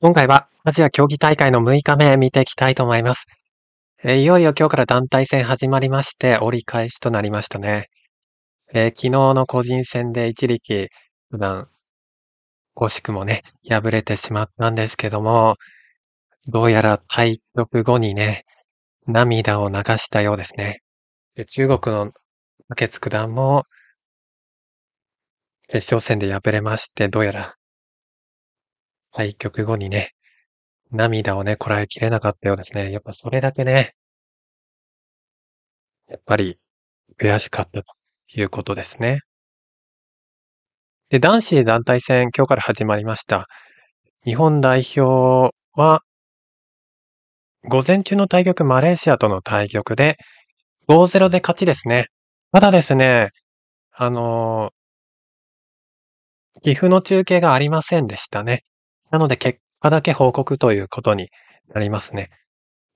今回はアジア競技大会の6日目見ていきたいと思います。えいよいよ今日から団体戦始まりまして、折り返しとなりましたね。え昨日の個人戦で一力普段、惜しくもね、敗れてしまったんですけども、どうやら対局後にね、涙を流したようですね。で中国の竹津九段も、決勝戦で敗れまして、どうやら対局後にね、涙をね、こらえきれなかったようですね。やっぱそれだけね、やっぱり悔しかったということですね。で、男子団体戦今日から始まりました。日本代表は、午前中の対局、マレーシアとの対局で、5-0で勝ちですね。ただですね、あのー岐阜の中継がありませんでしたね。なので結果だけ報告ということになりますね。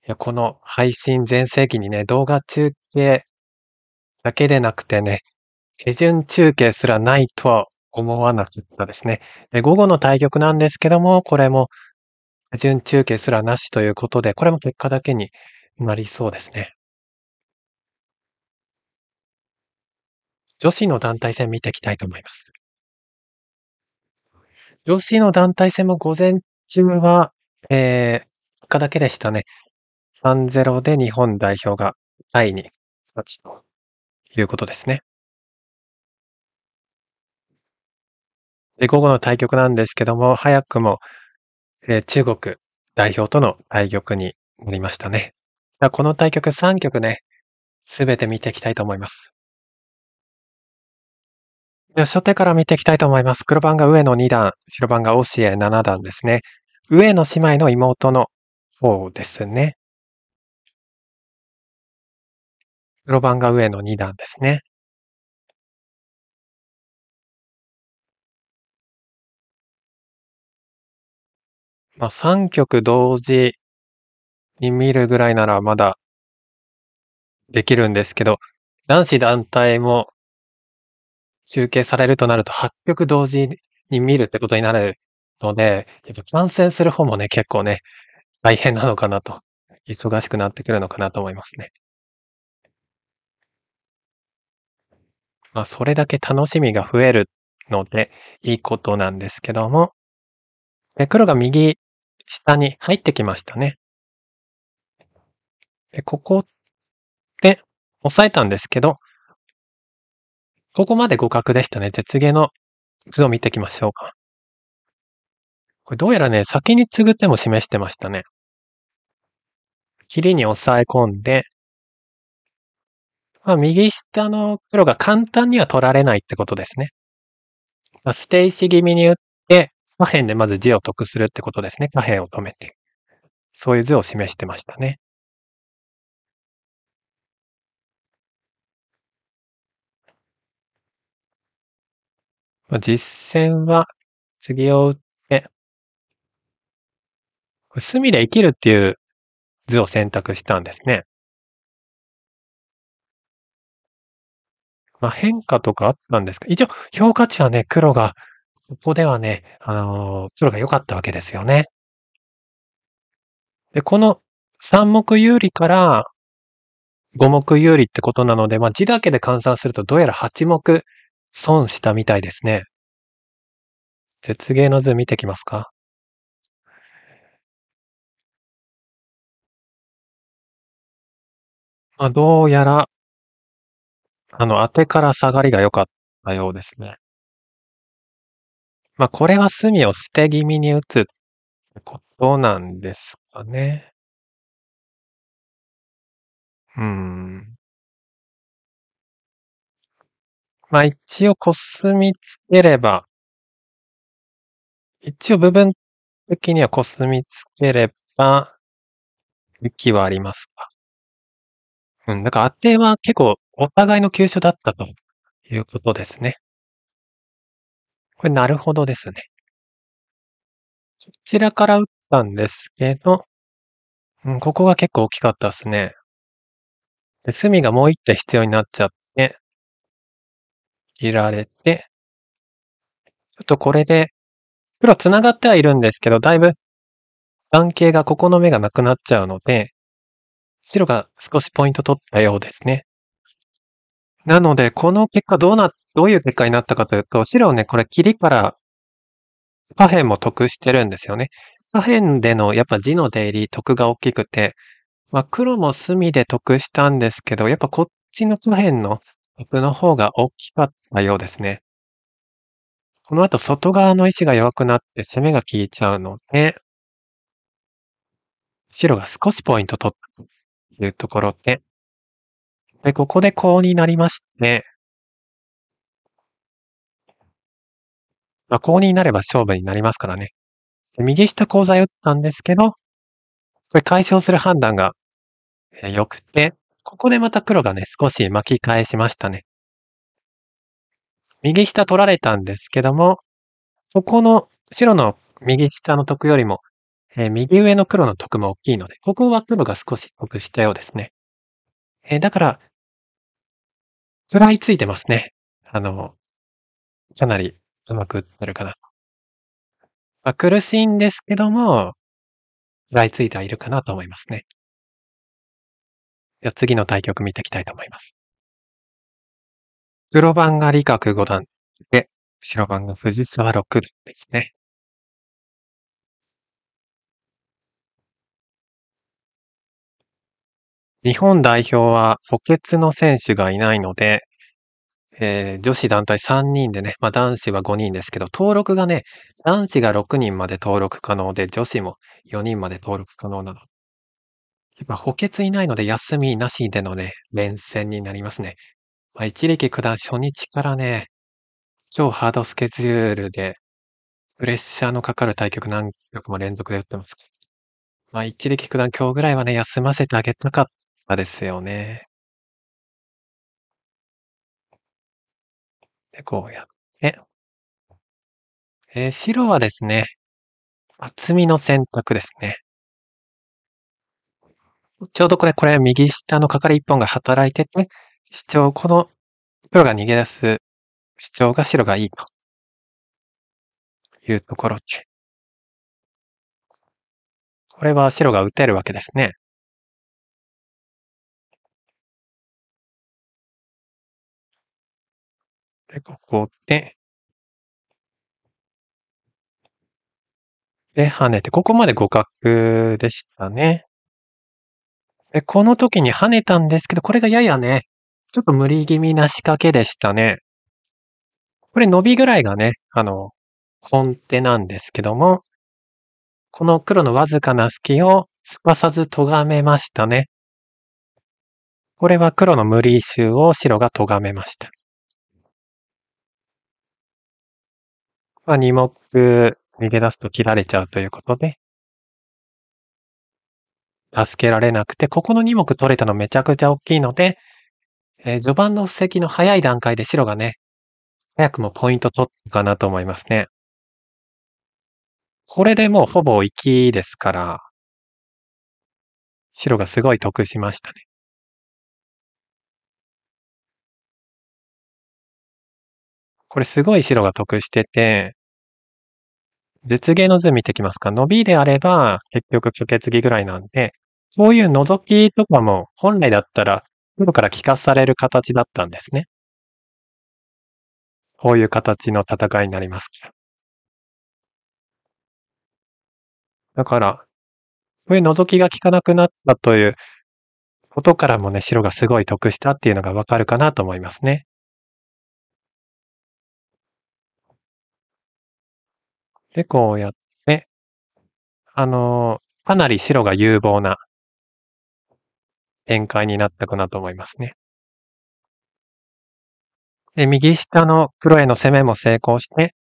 いや、この配信全盛期にね、動画中継だけでなくてね、手順中継すらないとは思わなかったですね。で午後の対局なんですけども、これも手順中継すらなしということで、これも結果だけになりそうですね。女子の団体戦見ていきたいと思います。女子の団体戦も午前中は、えー、結果だけでしたね。3-0で日本代表がタイに勝ちということですね。で、午後の対局なんですけども、早くも、えー中国代表との対局になりましたね。この対局3局ね、すべて見ていきたいと思います。初手から見ていきたいと思います。黒番が上野2段、白番が押江7段ですね。上野姉妹の妹の方ですね。黒番が上野2段ですね。まあ、3局同時に見るぐらいならまだできるんですけど、男子団体も集計されるとなると8局同時に見るってことになるので、やっぱ観戦する方もね、結構ね、大変なのかなと、忙しくなってくるのかなと思いますね。まあ、それだけ楽しみが増えるので、いいことなんですけども、で黒が右下に入ってきましたね。で、ここで押さえたんですけど、ここまで互角でしたね。絶芸の図を見ていきましょうか。これどうやらね、先に継ぐ手も示してましたね。切りに押さえ込んで、まあ、右下の黒が簡単には取られないってことですね。まあ、捨て石気味に打って、下辺でまず地を得するってことですね。下辺を止めて。そういう図を示してましたね。実戦は次を打って、隅で生きるっていう図を選択したんですね。まあ、変化とかあったんですか？一応、評価値はね、黒が、ここではね、あのー黒が良かったわけですよね。で、この3目有利から5目有利ってことなので、まあ、字だけで換算するとどうやら8目損したみたいですね。絶芸の図見てきますか？まあ、どうやら、あの、当てから下がりが良かったようですね。まあ、これは隅を捨て気味に打つってことなんですかね。うーん。まあ、一応コスミつければ、一応部分的にはコスミつければ、武器はありますか。うん、だから当ては結構お互いの急所だったということですね。これなるほどですね。こちらから打ったんですけど、うん、ここが結構大きかったですね。で隅がもう一手必要になっちゃって、切られて、ちょっとこれで、黒繋がってはいるんですけど、だいぶ眼形がここの目がなくなっちゃうので、白が少しポイント取ったようですね。なので、この結果どうな、どういう結果になったかというと、白ね、これ切りから下辺も得してるんですよね。下辺でのやっぱ字の出入り得が大きくて、まあ黒も隅で得したんですけど、やっぱこっちの下辺の得の方が大きかったようですね。この後外側の石が弱くなって攻めが効いちゃうので、白が少しポイント取ったというところで、で、ここでコウになりまして、まあ、コウになれば勝負になりますからね。右下コウ材打ったんですけど、これ解消する判断が良くて、ここでまた黒がね、少し巻き返しましたね。右下取られたんですけども、ここの白の右下の得よりも、えー、右上の黒の得も大きいので、ここは黒が少し得したようですね。えー、だから、食らいついてますね。あの、かなりうまく打ってるかな。まあ、苦しいんですけども、食らいついてはいるかなと思いますね。では次の対局見ていきたいと思います。黒番が理学五段で、白番が藤沢六段ですね。日本代表は補欠の選手がいないので、えー、女子団体3人でね、まあ男子は5人ですけど、登録がね、男子が6人まで登録可能で、女子も4人まで登録可能なの。やっぱ補欠いないので休みなしでのね、連戦になりますね。まあ、一力九段初日からね、超ハードスケジュールで、プレッシャーのかかる対局何局も連続で打ってます。まあ、一力九段今日ぐらいはね、休ませてあげたかったですよね。で、こうやって。えー、白はですね、厚みの選択ですね。ちょうどこれ、これ右下のかかり一本が働いてて、主張、この黒が逃げ出す主張が白がいいというところで。これは白が打てるわけですね。で、ここで、で、跳ねて、ここまで互角でしたね。で、この時に跳ねたんですけど、これがややね、ちょっと無理気味な仕掛けでしたね。これ伸びぐらいがね、あの、本手なんですけども、この黒のわずかな隙をすかさず咎めましたね。これは黒の無理集を白が咎めました。まあ、2目逃げ出すと切られちゃうということで、助けられなくて、ここの2目取れたのめちゃくちゃ大きいので、えー、序盤の布石の早い段階で白がね、早くもポイント取ったかなと思いますね。これでもうほぼ生きですから、白がすごい得しましたね。これすごい白が得してて、絶芸の図見てきますか？伸びであれば結局受け継ぎぐらいなんで、こういう覗きとかも本来だったら黒から聞かされる形だったんですね。こういう形の戦いになりますから。だから、こういう覗きが効かなくなったということからもね、白がすごい得したっていうのがわかるかなと思いますね。で、こうやって、あのー、かなり白が有望な展開になったかなと思いますね。で、右下の黒への攻めも成功して、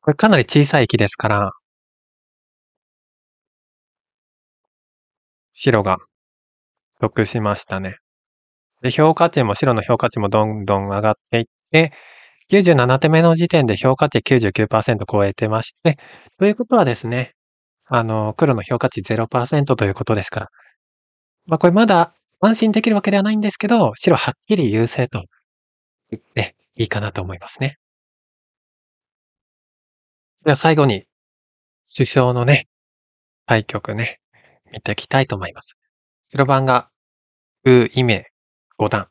これかなり小さい木ですから、白が得しましたね。で、評価値も、白の評価値もどんどん上がっていって、97手目の時点で評価値99%超えてまして、ということはですね、あの、黒の評価値0%ということですから、まあこれまだ安心できるわけではないんですけど、白はっきり優勢と言っていいかなと思いますね。では最後に、首相のね、対局ね、見ていきたいと思います。白番が、う、いめ、五段。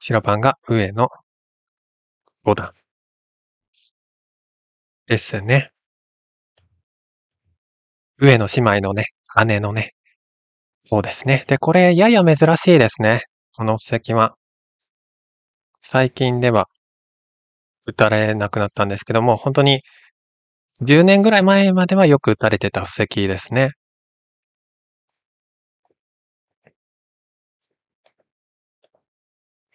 白番が上の五段。ですね。上の姉妹のね、姉のね、そうですね。で、これ、やや珍しいですね。この布石は。最近では、打たれなくなったんですけども、本当に、10年ぐらい前まではよく打たれてた布石ですね。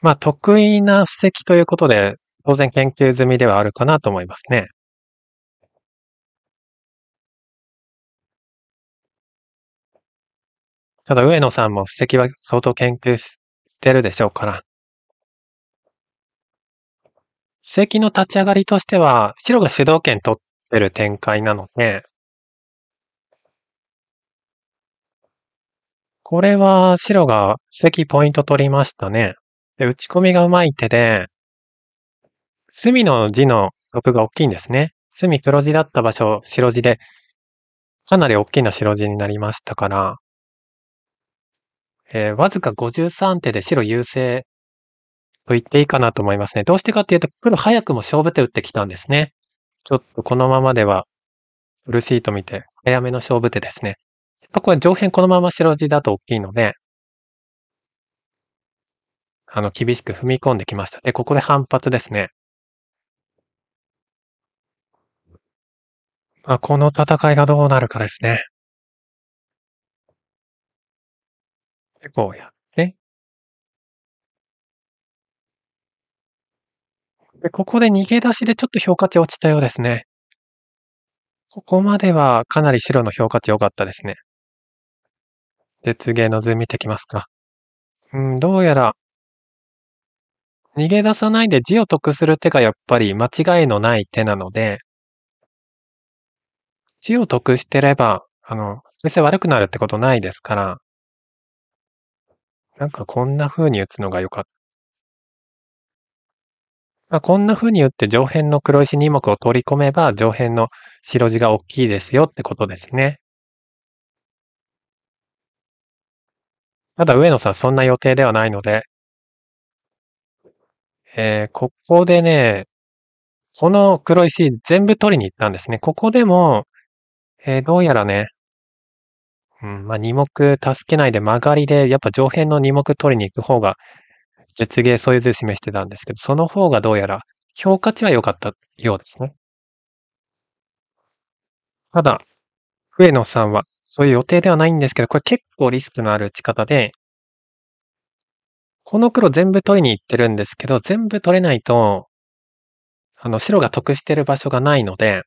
まあ、得意な布石ということで、当然研究済みではあるかなと思いますね。ただ、上野さんも布石は相当研究してるでしょうから。布石の立ち上がりとしては、白が主導権取ってる展開なので、これは白が布石ポイント取りましたね。で、打ち込みがうまい手で、隅の字の得が大きいんですね。隅黒字だった場所、白字で、かなり大きな白字になりましたから、えー、わずか53手で白優勢と言っていいかなと思いますね。どうしてかっていうと、黒早くも勝負手打ってきたんですね。ちょっとこのままでは苦しいと見て、早めの勝負手ですね。やっぱこれ上辺このまま白地だと大きいので、あの、厳しく踏み込んできました。で、ここで反発ですね。まあ、この戦いがどうなるかですね。で、こうやって。で、ここで逃げ出しでちょっと評価値落ちたようですね。ここまではかなり白の評価値良かったですね。絶芸の図見てきますか。うん、どうやら、逃げ出さないで字を得する手がやっぱり間違いのない手なので、字を得してれば、あの、先生悪くなるってことないですから、なんかこんな風に打つのが良かった。まあ、こんな風に打って上辺の黒石2目を取り込めば上辺の白地が大きいですよってことですね。ただ上野さんそんな予定ではないので、えー、ここでね、この黒石全部取りに行ったんですね。ここでも、えー、どうやらね、うん、まあ、2目助けないで曲がりで、やっぱ上辺の2目取りに行く方が、実芸そういう図示してたんですけど、その方がどうやら評価値は良かったようですね。ただ、上野さんはそういう予定ではないんですけど、これ結構リスクのある打ち方で、この黒全部取りに行ってるんですけど、全部取れないと、あの、白が得してる場所がないので、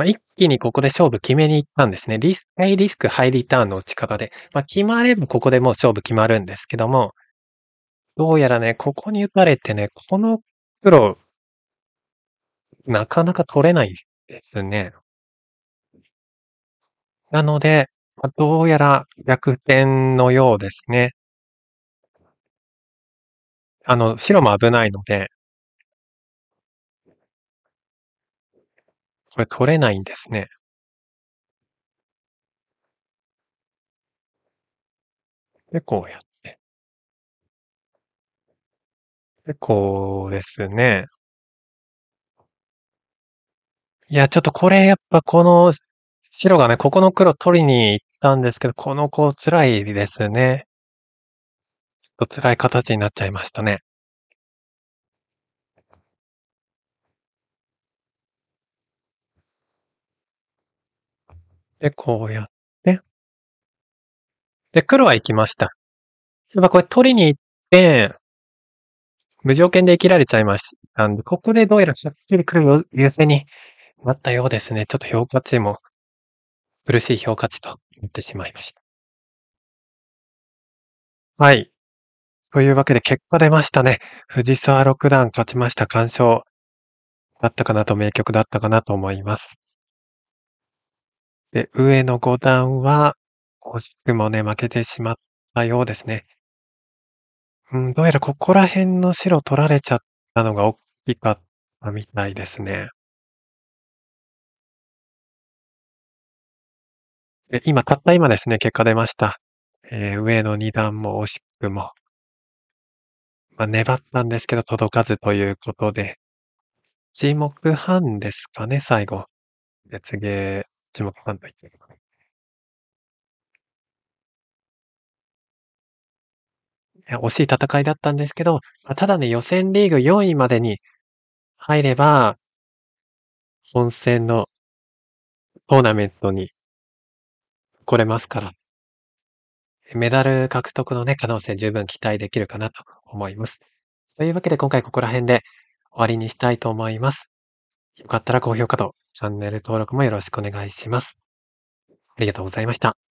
まあ、一気にここで勝負決めに行ったんですね。リスハイリスク、ハイリターンの打ち方で。まあ、決まればここでもう勝負決まるんですけども、どうやらね、ここに打たれてね、この黒、なかなか取れないですね。なので、ま、どうやら逆転のようですね。あの、白も危ないので、これ取れないんですね。で、こうやって。で、こうですね。いや、ちょっとこれやっぱこの白がね、ここの黒取りに行ったんですけど、この子辛いですね。ちょっと辛い形になっちゃいましたね。で、こうやって。で、黒は行きました。やっぱこれ取りに行って、無条件で生きられちゃいましたんで、ここでどうやらしっきり黒優勢になったようですね。ちょっと評価値も苦しい評価値となってしまいました。はい。というわけで結果出ましたね。藤沢六段勝ちました。完勝だったかなと、名曲だったかなと思います。で、上野五段は、惜しくもね、負けてしまったようですね。うん、どうやらここら辺の白取られちゃったのが大きかったみたいですね。で、今、たった今ですね、結果出ました。えー、上の2段も惜しくも。まあ、粘ったんですけど届かずということで、1目半ですかね、最後。熱芸1目半と言って、惜しい戦いだったんですけど、ただね、予選リーグ4位までに入れば、本戦のトーナメントに来れますから、メダル獲得のね、可能性十分期待できるかなと思います。というわけで今回ここら辺で終わりにしたいと思います。よかったら高評価とチャンネル登録もよろしくお願いします。ありがとうございました。